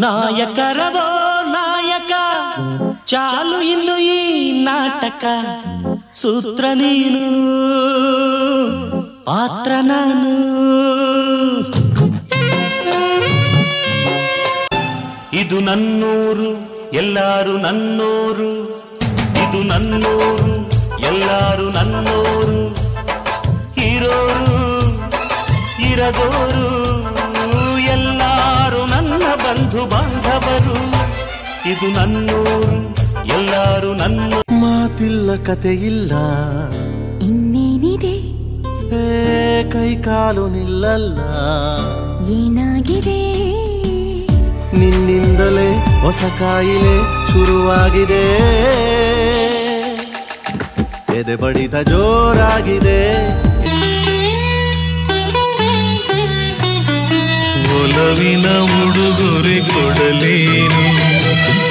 ನಾಯಕರದೋ ನಾಯಕ, ಚಾಲು ಈ ನಾಟಕ, ಸೂತ್ರ ನೀನು, ಪಾತ್ರ ನಾನು. ಇದು ನನ್ನೂರು, ಎಲ್ಲಾರು ನನ್ನೋರು. ಇದು ನನ್ನೂರು, ಎಲ್ಲಾರು ನನ್ನೋರು. ಇರೋರು, ಇರದೋರು. ಬಂಧು ಬಾಂಧವರು ಇದು ನನ್ನೂರು ಎಲ್ಲರೂ ನನ್ನ ಮಾತಿಲ್ಲ ಕತೆ ಇಲ್ಲ ಇನ್ನೇನಿದೆ? ಕೈ ಕಾಲು ನಿಲ್ಲಲ್ಲ. ಏನಾಗಿದೆ? ನಿನ್ನಿಂದಲೇ ಹೊಸ ಕಾಯಿಲೆ ಶುರುವಾಗಿದೆ. ಎದೆ ಬಡಿತ ಜೋರಾಗಿದೆ. ಒಲವಿನ ಉಡುಗೊರೆ ಕೊಡಲೇನು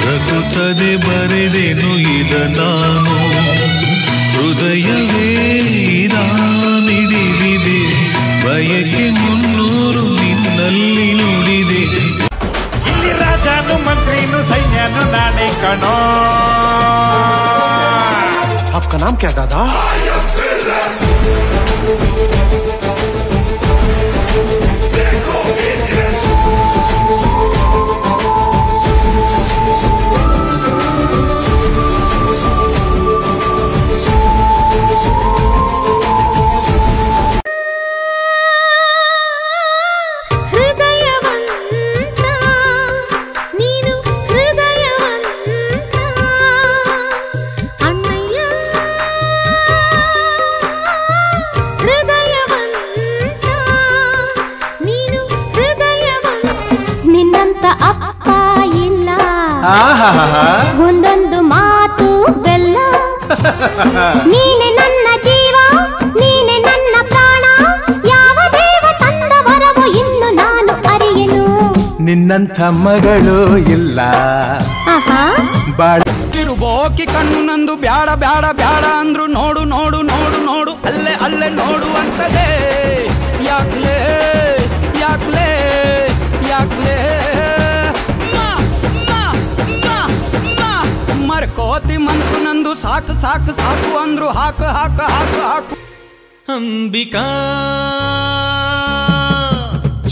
ರಘುತ್ತದೆ ಬರೆದೆನು ಇದ ನಾನು ಹೃದಯವೇ ಮಿಡಿದಿದೆ ಬಯಕೆ ಮುನ್ನೂರು ನಿನ್ನಲ್ಲಿ ನುಡಿದೆ ಇಲ್ಲಿ ರಾಜನು ಮಂತ್ರಿನು ಸೈನ್ಯನು ನಾನೇ ಕಣೋ आपका नाम क्या दादा ಒಂದೊಂದು ಮಾತು ಬೆಲ್ಲ. ನೀನೆ ನನ್ನ ಜೀವ ನೀನೆ ನನ್ನ ಪ್ರಾಣ. ಯಾವ ದೇವ ತಂದ ವರವು ಇನ್ನು ನಾನು ಅರಿಯನು. ನಿನ್ನಂಥ ಮಗಳು ಇಲ್ಲ. ಆಹಾ. ಬಾಳ ತಿರುಬೋಕಿ ಕಣ್ಣು ನಂದು ಬ್ಯಾಡ ಬ್ಯಾಡ ಬ್ಯಾಡ ಅಂದ್ರು ನೋಡು ನೋಡು ನೋಡು ನೋಡು ಅಲ್ಲೇ ಅಲ್ಲೇ ನೋಡು ಅಂತಲೇ ಯಾಕ್ಲೇ ಯಾಕ್ಲೇ ಯಾಕ್ಲೇ. ಮರ್ಕೋತಿ ಮನ್ಸು ನಂದು ಸಾಕು ಸಾಕು ಸಾಕು ಅಂದ್ರು ಹಾಕು ಹಾಕು ಹಾಕು ಹಾಕು ಅಂಬಿಕಾ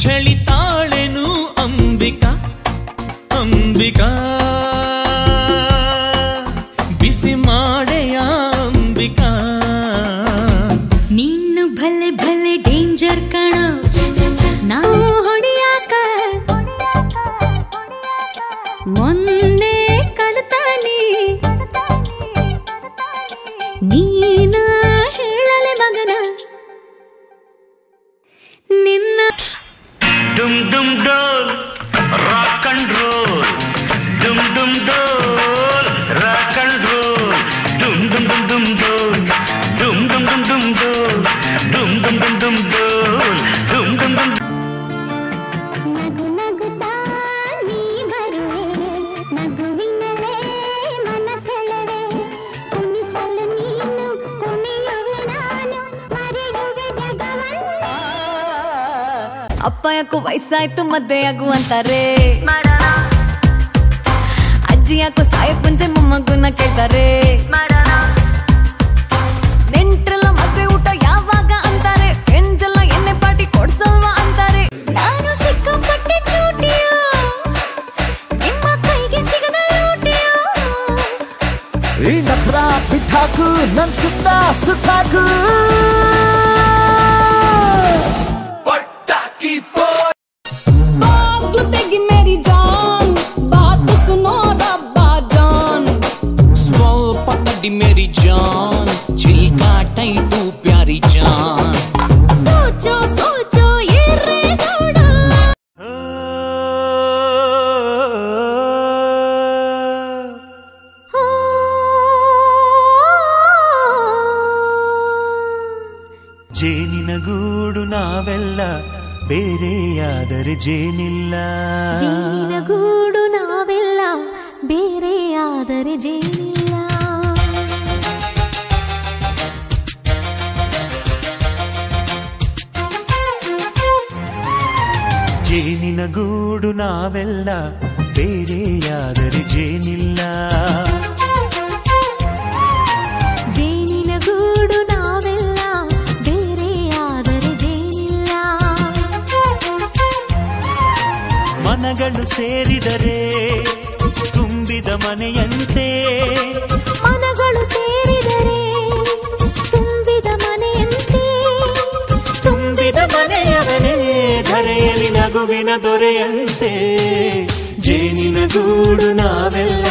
ಚಳಿತಾಳೆನು ಅಂಬಿಕಾ ಅಂಬಿಕಾ ಬಿಸಿ ಮಾಡೆಯ ಅಂಬಿಕಾ ನೀನು ಭಲೆ ಭಲೆ ಡೇಂಜರ್ ಕಣ ನಾವು ಹೊಡಿಯಾಕ ಮೊನ್ನೆ ನೀನ ಹೇಳಲೆ ಮಗನ? ನಿನ್ನ ಡುಮ್ ಡುಮ್ ಡೋಲ್ ರಾಕ್ ಅಂಡ್ ರೋಲ್ ಡುಮ್ ಡುಮ್ ಡೋಲ್. ಅಪ್ಪ ಯಾಕೋ ವಯಸ್ಸಾಯ್ತು ಮದ್ದೆ ಆಗು ಅಂತಾರೆ ಅಜ್ಜಿ ಯಾಕೋ ಸಾಯಕ್ ಮುಂಚೆ ಮೊಮ್ಮಗುನ ಕೇಳ್ತಾರೆ ನೆಂಟ್ರೆಲ್ಲ ಮದ್ವೆ ಊಟ ಯಾವಾಗ ಅಂತಾರೆ ಫ್ರೆಂಡ್ಸ್ ಎಲ್ಲ ಎಣ್ಣೆ ಪಾರ್ಟಿ ಕೊಡ್ಸಲ್ವಾ ಅಂತಾರೆ ನಾನು ಸಿಕ್ಕಾಪಟ್ಟೆ ಚೂಟಿಯ ನಿಮ್ಮ ಕೈಗೆ ಸಿಗದ ಲೂಟಿಯ ಈ ನಫ್ರ ಬಿಟ್ಟಾಕು ನನ್ ಸುತ್ತ ಸುತ್ತಾಕು ಬಾಗ್ಲುತೆಗಿ ಮೇರಿ ಜಾನ್ ಬಾತ್ ಸುನೋ ರಬ್ಬಾ ಜಾನ್ ಸ್ವಲ್ಪ ತಡಿ ಮೇರಿ John Chilka tight ಪ್ಯಾರಿ John ಸೋಚೋ ಸೋಚೋ ಏರ್ರೆ Gowda ಜೇನಿನ ಗೂಡು ನಾವೆಲ್ಲ ಬೇರೆಯಾದರೆ ಜೇನಿಲ್ಲ ಜೇನಿನ ಗೂಡು ನಾವೆಲ್ಲ ಬೇರೆ ಆದರೆ ಜೇನಿಲ್ಲ ಜೇನಿನ ಗೂಡು ನಾವೆಲ್ಲ ಬೇರೆಯಾದರೆ ಜೇನಿಲ್ಲ ಮನಗಳು ಸೇರಿದರೆ ತುಂಬಿದ ಮನೆಯಂತೆ. ಮನಗಳು ಸೇರಿದರೆ ತುಂಬಿದ ಮನೆಯಂತೆ. ತುಂಬಿದ ಮನೆಯವನೇ ಧರೆಯಲ್ಲಿ ನಗುವಿನ ದೊರೆಯಂತೆ. ಜೇನಿನ ಗೂಡು ನಾವೆಲ್ಲ